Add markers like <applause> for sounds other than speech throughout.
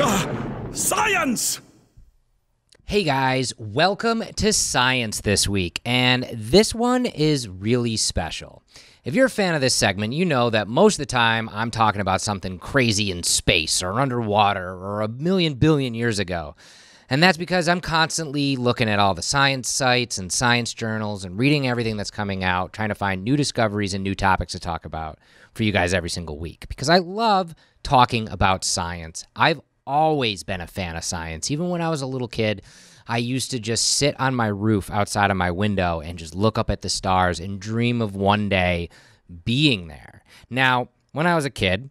Uh, science! Hey guys, welcome to Science this week, and this one is really special. If you're a fan of this segment, you know that most of the time I'm talking about something crazy in space or underwater or a million billion years ago. And that's because I'm constantly looking at all the science sites and science journals and reading everything that's coming out, trying to find new discoveries and new topics to talk about for you guys every single week because I love talking about science. I've always been a fan of science. Even when I was a little kid, I used to just sit on my roof outside of my window and just look up at the stars and dream of one day being there. Now, when I was a kid,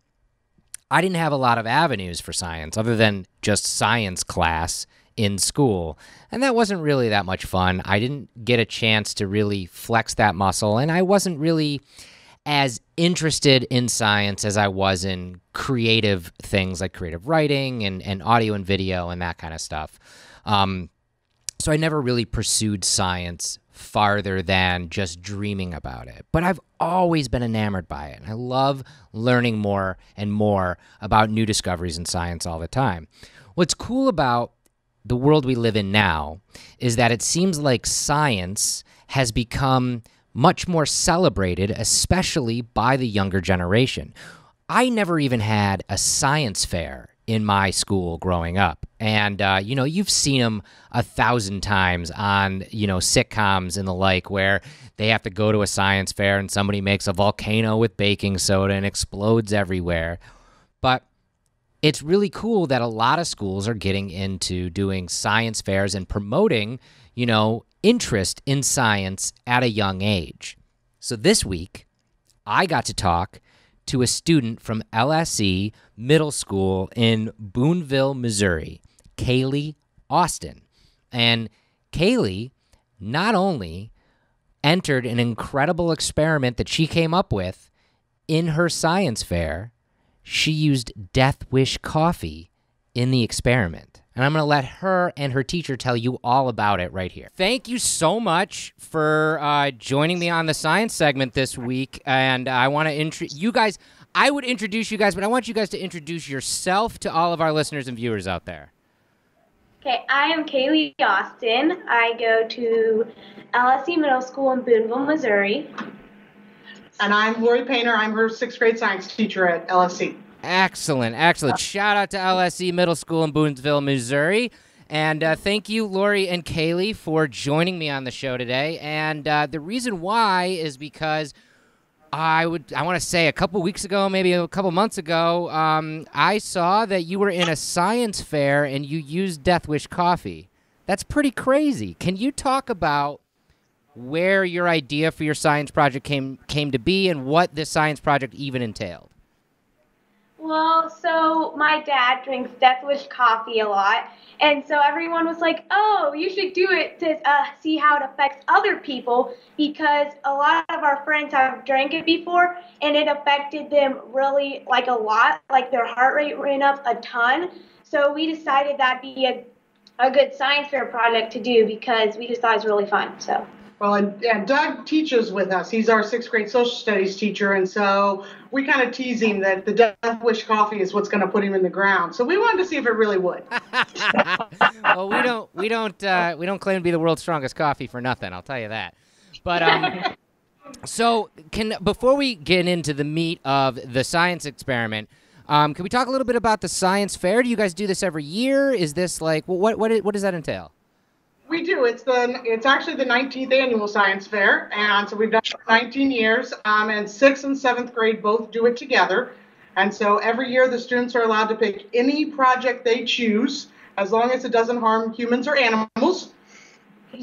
I didn't have a lot of avenues for science other than just science class in school. And that wasn't really that much fun. I didn't get a chance to really flex that muscle, and I wasn't really as interested in science as I was in creative things like creative writing and, and audio and video and that kind of stuff. Um, so I never really pursued science farther than just dreaming about it. But I've always been enamored by it. And I love learning more and more about new discoveries in science all the time. What's cool about the world we live in now is that it seems like science has become much more celebrated, especially by the younger generation. I never even had a science fair in my school growing up. And, uh, you know, you've seen them a thousand times on, you know, sitcoms and the like, where they have to go to a science fair and somebody makes a volcano with baking soda and explodes everywhere. But it's really cool that a lot of schools are getting into doing science fairs and promoting, you know, interest in science at a young age. So this week, I got to talk to a student from LSE Middle School in Boonville, Missouri, Kailee Austin. And Kailee not only entered an incredible experiment that she came up with in her science fair, she used Death Wish coffee in the experiment. And I'm going to let her and her teacher tell you all about it right here. Thank you so much for uh, joining me on the science segment this week. And I want to intro you guys. I would introduce you guys, but I want you guys to introduce yourself to all of our listeners and viewers out there. Okay, I am Kailee Austin. I go to LSE Middle School in Boonville, Missouri. And I'm Laurie Palmer. I'm her sixth grade science teacher at LSE. Excellent, excellent. Shout out to LSE Middle School in Boonville, Missouri. And uh, thank you, Laurie and Kailee, for joining me on the show today. And uh, the reason why is because I would I want to say a couple weeks ago, maybe a couple months ago, um, I saw that you were in a science fair and you used Death Wish coffee. That's pretty crazy. Can you talk about where your idea for your science project came came to be and what this science project even entailed? Well, so my dad drinks Death Wish coffee a lot, and so everyone was like, "Oh, you should do it to uh, see how it affects other people," because a lot of our friends have drank it before, and it affected them really like a lot. Like their heart rate went up a ton. So we decided that'd be a a good science fair project to do because we just thought it was really fun. So. Well, and, and Doug teaches with us. He's our sixth grade social studies teacher, and so we kind of tease him that the Death Wish coffee is what's going to put him in the ground. So we wanted to see if it really would. <laughs> well, we don't, we don't, uh, we don't claim to be the world's strongest coffee for nothing. I'll tell you that. But um, <laughs> so can before we get into the meat of the science experiment. Um, can we talk a little bit about the science fair? Do you guys do this every year? Is this like what what what does that entail? We do. It's the it's actually the 19th annual science fair, and so we've done it for 19 years. Um, and sixth and seventh grade both do it together. And so every year the students are allowed to pick any project they choose, as long as it doesn't harm humans or animals.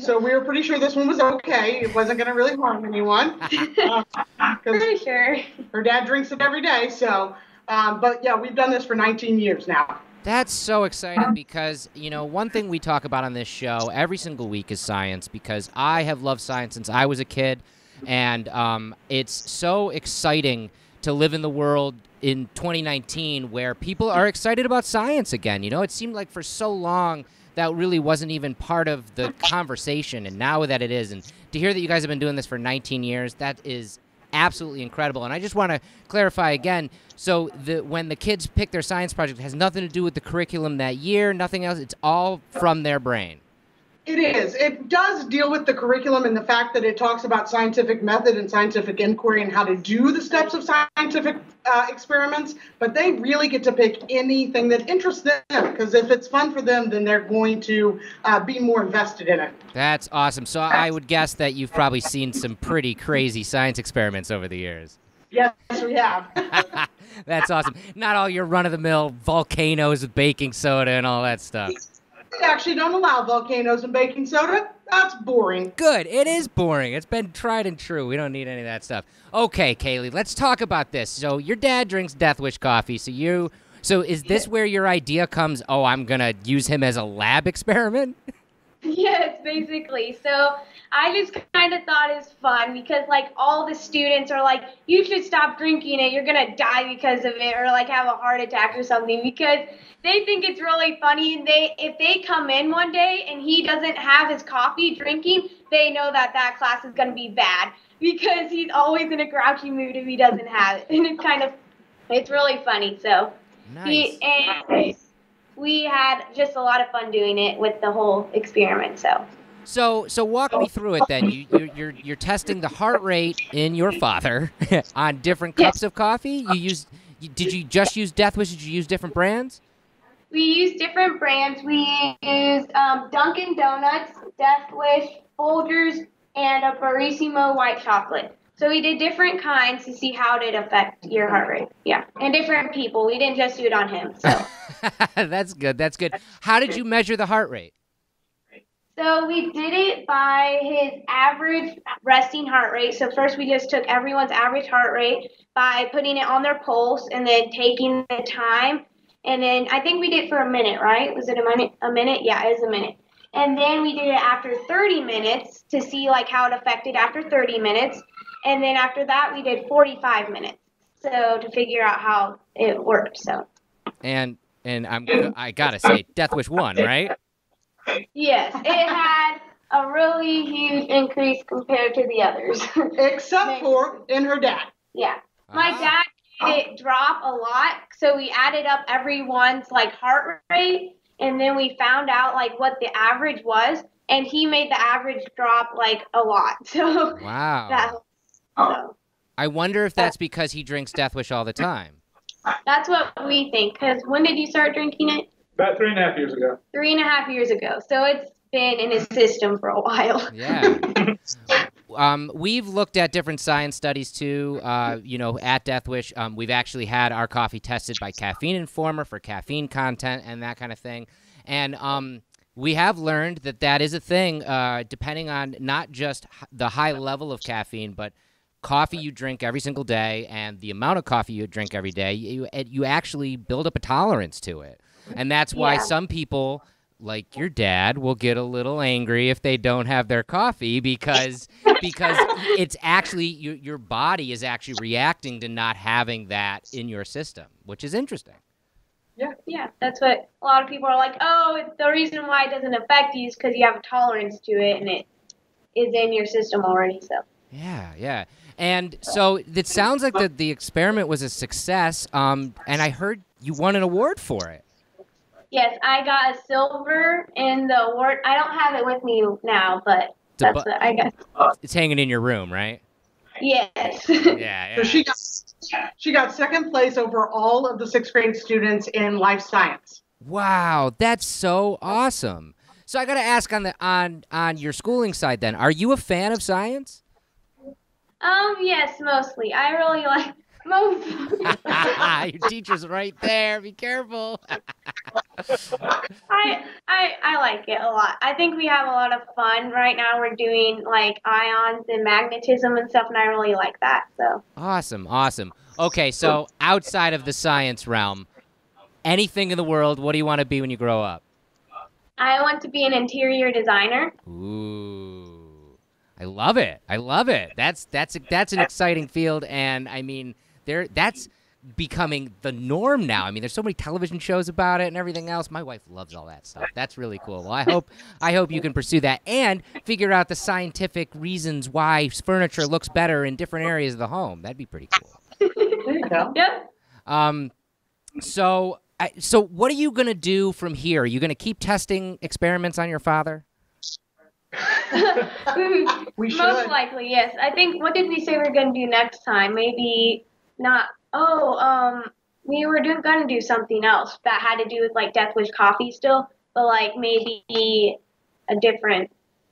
So we were pretty sure this one was okay. It wasn't going to really harm anyone. <laughs> Uh, Pretty sure. her dad drinks it every day. So, um, but yeah, we've done this for 19 years now. That's so exciting because, you know, one thing we talk about on this show every single week is science because I have loved science since I was a kid. And um, it's so exciting to live in the world in 2019 where people are excited about science again. You know, it seemed like for so long that really wasn't even part of the conversation. And now that it is, and to hear that you guys have been doing this for 19 years, that is absolutely incredible. And I just want to clarify again. So the when the kids pick their science project, has nothing to do with the curriculum that year, nothing else. It's all from their brain. It is. It does deal with the curriculum and the fact that it talks about scientific method and scientific inquiry and how to do the steps of scientific uh, experiments. But they really get to pick anything that interests them because if it's fun for them, then they're going to uh, be more invested in it. That's awesome. So I would guess that you've probably seen some pretty crazy science experiments over the years. Yes, we have. <laughs> That's awesome. Not all your run of the mill volcanoes with baking soda and all that stuff. We actually don't allow volcanoes and baking soda. That's boring. Good. It is boring. It's been tried and true. We don't need any of that stuff. Okay, Kailee, let's talk about this. So your dad drinks Death Wish coffee. So you so is this where your idea comes, "Oh, I'm going to use him as a lab <laughs> experiment?" <laughs> Yes, basically. So I just kind of thought it's fun because like all the students are like, you should stop drinking it. You're gonna die because of it, or like have a heart attack or something because they think it's really funny. And they if they come in one day and he doesn't have his coffee drinking, they know that that class is gonna be bad <laughs> because he's always in a grouchy mood if he doesn't have it, <laughs> and it's kind of it's really funny. So Nice. he and we had just a lot of fun doing it with the whole experiment. So. So, so walk me through it then. You, you're, you're, you're testing the heart rate in your father <laughs> on different cups of coffee. You used, did you just use Death Wish? Did you use different brands? We use different brands. We used um, Dunkin' Donuts, Death Wish, Folgers, and a Barissimo white chocolate. So we did different kinds to see how it affect your heart rate. Yeah, and different people. We didn't just do it on him. So, <laughs> <laughs> That's good. That's good. How did you measure the heart rate? so we did it by his average resting heart rate. So first we just took everyone's average heart rate by putting it on their pulse and then taking the time. And then I think we did for a minute, right? Was it a minute? A minute? Yeah, it was a minute. And then we did it after 30 minutes to see like how it affected after 30 minutes. And then after that we did 45 minutes. So to figure out how it worked. So And and I'm I gotta say, Death Wish won, right? yes, it had a really huge increase compared to the others. <laughs> Except for in her dad. yeah. My Ah. dad made it drop a lot, so we added up everyone's like heart rate, and then we found out like what the average was, and he made the average drop like a lot. <laughs> So Wow. that so I wonder if that's because he drinks Death Wish all the time. That's what we think. Cause when did you start drinking it? About three and a half years ago. Three and a half years ago. So it's been in his system for a while. <laughs> Yeah. um, we've looked at different science studies too. Uh, you know, at Death Wish, um, we've actually had our coffee tested by Caffeine Informer for caffeine content and that kind of thing. And um, we have learned that that is a thing, uh, depending on not just the high level of caffeine, but coffee you drink every single day and the amount of coffee you drink every day. You you actually build up a tolerance to it, and that's why Yeah. some people like your dad will get a little angry if they don't have their coffee because <laughs> because it's actually your your body is actually reacting to not having that in your system, which is interesting. Yeah, Yeah. that's what a lot of people are like. Oh, the reason why it doesn't affect you is because you have a tolerance to it and it is in your system already. So Yeah, yeah. And so it sounds like the the experiment was a success. Um, and I heard you won an award for it. yes, I got a silver in the award. I don't have it with me now, but The that's bu- what I got. It's hanging in your room, right? Yes. Yeah, <laughs> yeah. So she got she got second place over all of the sixth grade students in life science. Wow, that's so awesome. So I got to ask on the on on your schooling side then. Are you a fan of science? Um. Yes, mostly. I really <laughs> like most. <laughs> <laughs> your teacher's right there. Be careful. I, I I like it a lot. I think we have a lot of fun right now. We're doing like ions and magnetism and stuff, and I really like that. So Awesome, awesome. Okay, so outside of the science realm, anything in the world, what do you want to be when you grow up? I want to be an interior designer. Ooh, I love it. I love it. That's that's that's an exciting field, and I mean, there that's becoming the norm now. I mean, there's so many television shows about it and everything else. My wife loves all that stuff. That's really cool. Well, I hope I hope you can pursue that and figure out the scientific reasons why furniture looks better in different areas of the home. That'd be pretty cool. There you go. Yep. Um, so I- so what are you gonna do from here? Are you gonna keep testing experiments on your father? <laughs> We Most likely, yes. I think. What did we say we are gonna do next time? Maybe not. Oh, um, we were doing gonna do something else that had to do with like Death Wish coffee still, but like maybe a different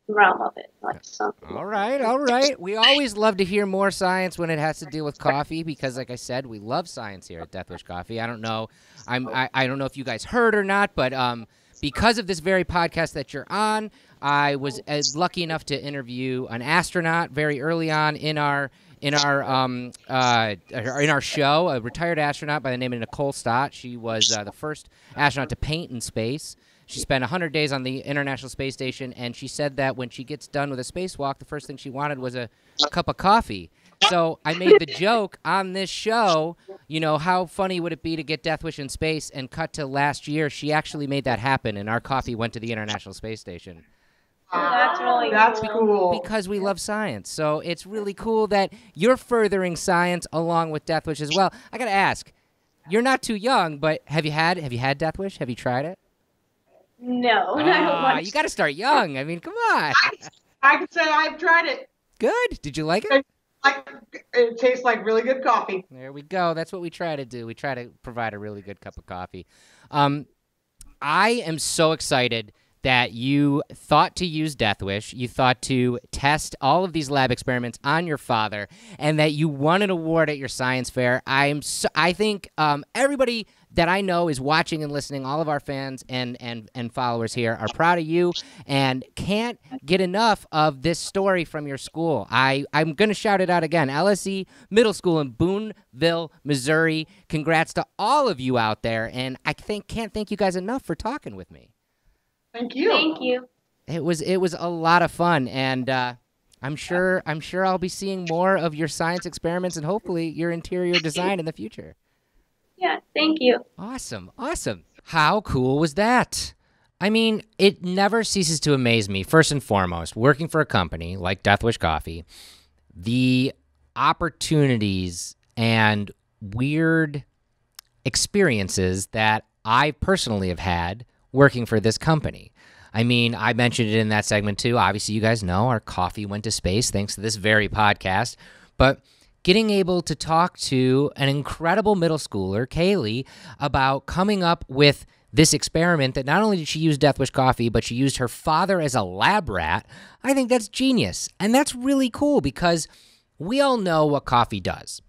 realm of it, like something. All right, all right. We always love to hear more science when it has to deal with coffee because, like I said, we love science here at Death Wish Coffee. I don't know, I'm I, I don't know if you guys heard or not, but um, because of this very podcast that you're on, I was as lucky enough to interview an astronaut very early on in our in our um uh in our show, a retired astronaut by the name of Nicole Stott. She was uh, the first astronaut to paint in space. She spent 100 days on the International Space Station, and she said that when she gets done with a spacewalk, the first thing she wanted was a cup of coffee. So I made the joke on this show, you know, how funny would it be to get Death Wish in space and cut to last year? She actually made that happen, and our coffee went to the International Space Station That's really That's cool. cool. because we love science. So it's really cool that you're furthering science along with Death Wish as well. I got to ask, you're not too young, but have you had have you had Death Wish? Have you tried it? No, <laughs> I don't Ah, want you got to start young. I mean, come on. I can say I've tried it. Good. Did you like it? Like it tastes like really good coffee. There we go. That's what we try to do. We try to provide a really good cup of coffee. Um, I am so excited that you thought to use Death Wish. You thought to test all of these lab experiments on your father, and that you won an award at your science fair. I'm. So, I think um, everybody that I know is watching and listening. All of our fans and and and followers here are proud of you and can't get enough of this story from your school. I I'm gonna shout it out again. LSE Middle School in Boonville, Missouri. Congrats to all of you out there, and I think can't thank you guys enough for talking with me. Thank you. Thank you. It was it was a lot of fun, and uh, I'm sure I'm sure I'll be seeing more of your science experiments and hopefully your interior design in the future. Yeah, thank you. Awesome, awesome. How cool was that? I mean, it never ceases to amaze me. First and foremost, working for a company like Death Wish Coffee, the opportunities and weird experiences that I personally have had working for this company. I mean, I mentioned it in that segment too. Obviously, you guys know our coffee went to space thanks to this very podcast. But getting able to talk to an incredible middle schooler, Kailee, about coming up with this experiment that not only did she use Death Wish coffee, but she used her father as a lab rat, I think that's genius. And that's really cool because we all know what coffee does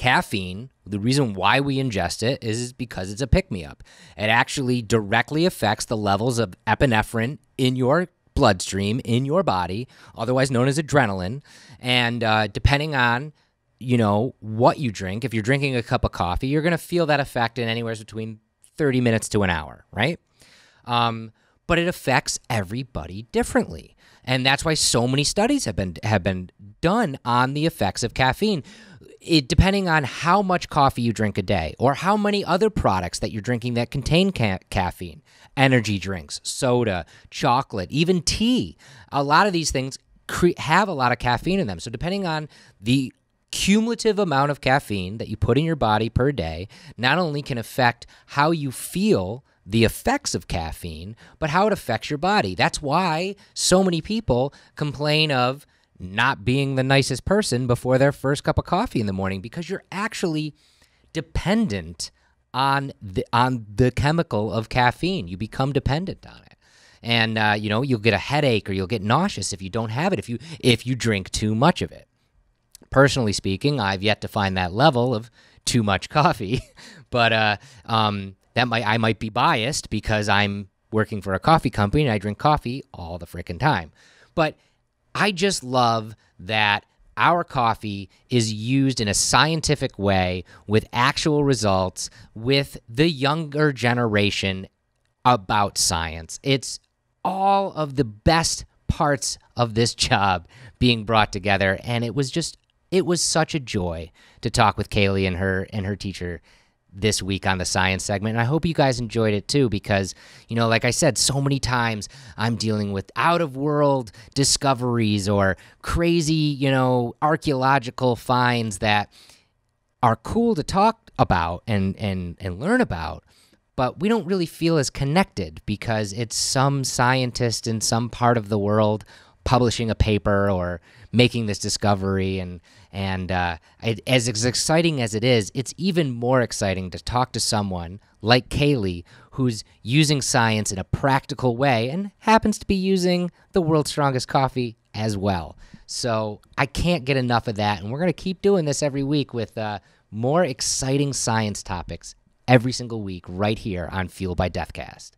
caffeine, the reason why we ingest it is because it's a pick me up. It actually directly affects the levels of epinephrine in your bloodstream, in your body, otherwise known as adrenaline. And uh, depending on you know what you drink, if you're drinking a cup of coffee, you're going to feel that effect in anywhere between 30 minutes to an hour, right? Um, but it affects everybody differently. And that's why so many studies have been have been done on the effects of caffeine. It depending on how much coffee you drink a day or how many other products that you're drinking that contain ca- caffeine, energy drinks, soda, chocolate, even tea. A lot of these things have a lot of caffeine in them. So depending on the cumulative amount of caffeine that you put in your body per day not only can affect how you feel the effects of caffeine, but how it affects your body. That's why so many people complain of not being the nicest person before their first cup of coffee in the morning because you're actually dependent on the on the chemical of caffeine. You become dependent on it. And uh, you know, you'll get a headache or you'll get nauseous if you don't have it if you if you drink too much of it personally speaking, I've yet to find that level of too much coffee, <laughs> but uh, um, that might I might be biased because I'm working for a coffee company and I drink coffee all the frickin' time. But I just love that our coffee is used in a scientific way with actual results with the younger generation about science. It's all of the best parts of this job being brought together and it was just It was such a joy to talk with Kailee and her and her teacher this week on the science segment. And I hope you guys enjoyed it too, because, you know, like I said, so many times I'm dealing with out of world discoveries or crazy, you know, archaeological finds that are cool to talk about and, and, and learn about. But we don't really feel as connected because it's some scientist in some part of the world publishing a paper or making this discovery and and uh, it, as exciting as it is it's even more exciting to talk to someone like Kailee who's using science in a practical way and happens to be using the world's strongest coffee as well. So i can't get enough of that and we're going to keep doing this every week with uh, more exciting science topics every single week right here on Fueled by Death Cast